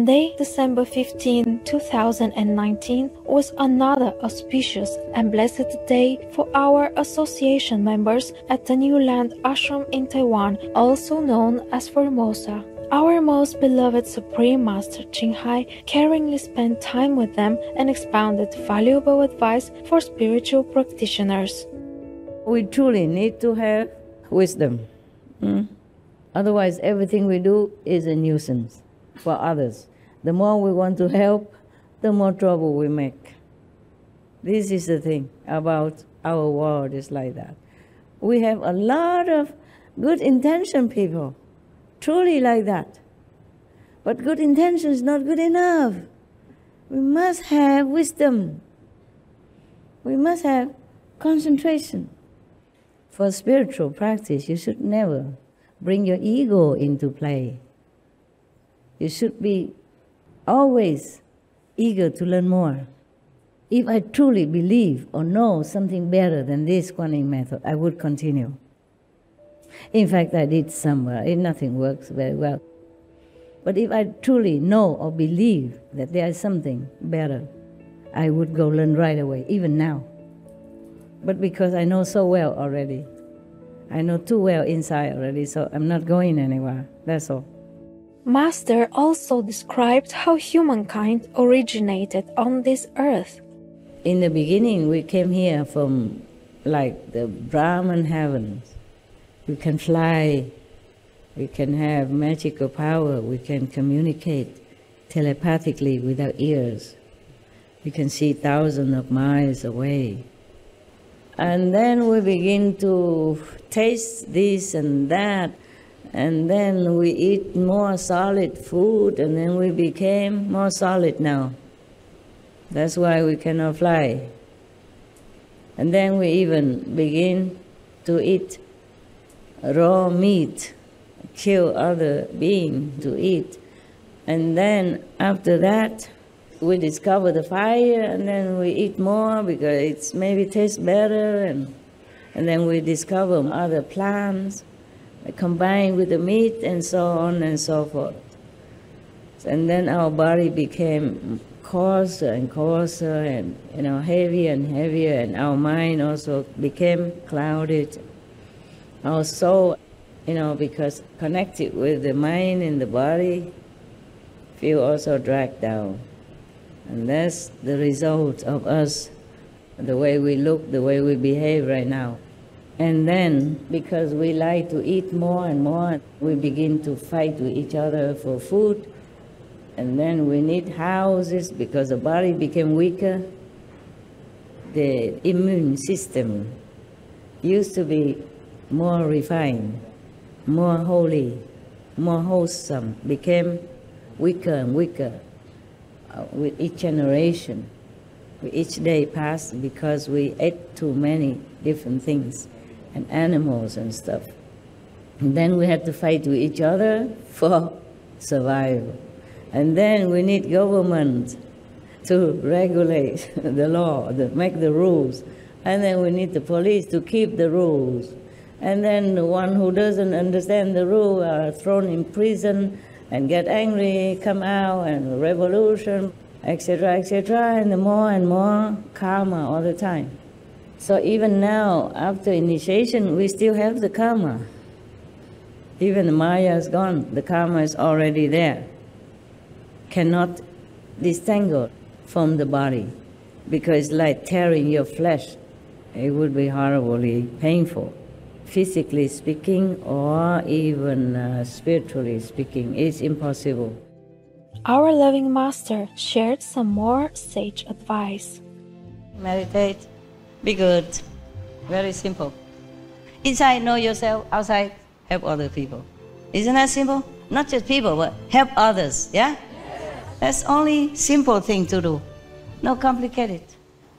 Monday, December 15, 2019 was another auspicious and blessed day for our association members at the New Land Ashram in Taiwan, also known as Formosa. Our most beloved Supreme Master Ching Hai caringly spent time with them and expounded valuable advice for spiritual practitioners. We truly need to have wisdom. Mm? Otherwise, everything we do is a nuisance for others. The more we want to help, the more trouble we make. This is the thing about our world is like that. We have a lot of good intention people, truly like that. But good intention is not good enough. We must have wisdom. We must have concentration. For spiritual practice, you should never bring your ego into play. You should be always eager to learn more. If I truly believe or know something better than this Kuan method, I would continue. In fact, I did somewhere. It, nothing works very well. But if I truly know or believe that there is something better, I would go learn right away, even now. But because I know so well already, I know too well inside already, so I'm not going anywhere. That's all. Master also described how humankind originated on this earth. In the beginning, we came here from like the Brahman heavens. We can fly, we can have magical power, we can communicate telepathically with our ears. We can see thousands of miles away. And then we begin to taste this and that and then we eat more solid food, and then we became more solid now. That's why we cannot fly. And then we even begin to eat raw meat, kill other being to eat. And then after that, we discover the fire, and then we eat more because it's maybe tastes better, and, and then we discover other plants combined with the meat and so on and so forth. And then our body became coarser and coarser and you know heavier and heavier and our mind also became clouded. Our soul, you know, because connected with the mind and the body, feel also dragged down. And that's the result of us, the way we look, the way we behave right now. And then, because we like to eat more and more, we begin to fight with each other for food. And then we need houses because the body became weaker. The immune system used to be more refined, more holy, more wholesome, became weaker and weaker uh, with each generation. With each day passed because we ate too many different things and animals and stuff. And then we had to fight with each other for survival. And then we need government to regulate the law, to make the rules. And then we need the police to keep the rules. And then the one who doesn't understand the rule are thrown in prison and get angry, come out, and revolution, etc., etc., and the more and more karma all the time. So even now, after initiation, we still have the karma. Even the Maya is gone, the karma is already there. Cannot disentangle from the body because it's like tearing your flesh. It would be horribly painful. Physically speaking, or even uh, spiritually speaking, it's impossible. Our loving master shared some more sage advice. Meditate be good. Very simple. Inside, know yourself. Outside, help other people. Isn't that simple? Not just people, but help others. Yeah? That's only simple thing to do. No complicated.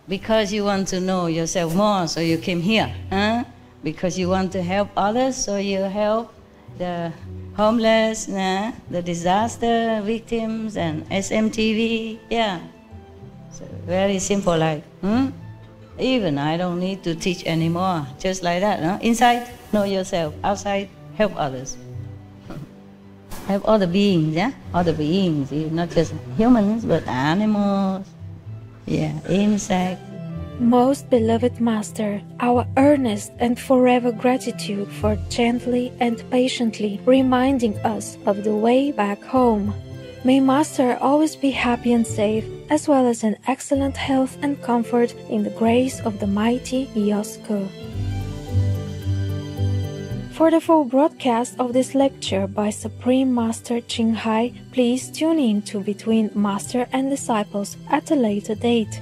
Because you want to know yourself more, so you came here. Huh? Because you want to help others, so you help the homeless, nah? the disaster victims, and SMTV. Yeah. So very simple life. Hmm? Even I don't need to teach anymore. Just like that. No? Inside, know yourself. Outside, help others. help the beings, yeah? The beings, eh? not just humans, but animals, yeah, insects. Most beloved Master, our earnest and forever gratitude for gently and patiently reminding us of the way back home. May Master always be happy and safe, as well as in excellent health and comfort in the grace of the mighty Yosko. For the full broadcast of this lecture by Supreme Master Ching Hai, please tune in to Between Master and Disciples at a later date.